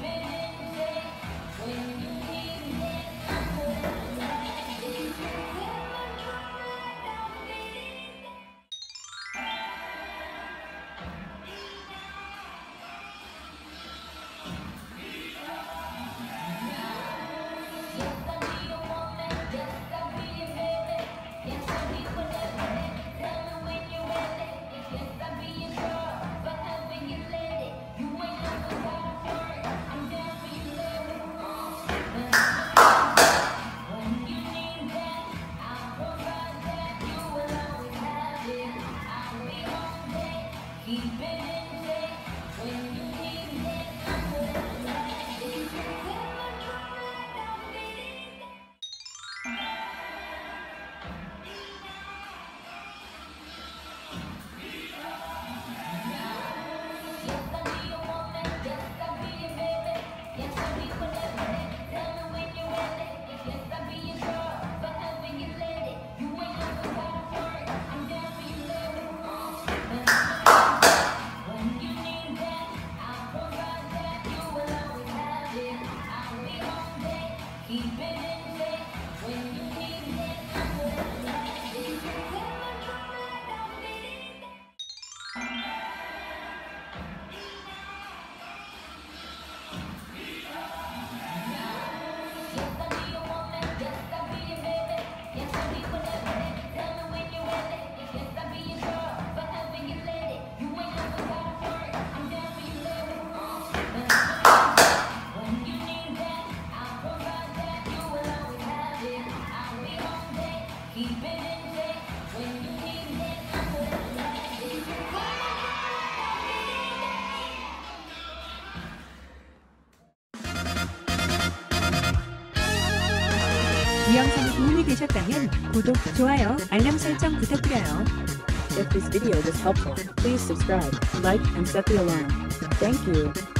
baby. y vence 이 영상이 도움이 되셨다면 구독, 좋아요, 알람 설정 부탁드려요. If this video was helpful, please subscribe, like, and set the alarm. Thank you.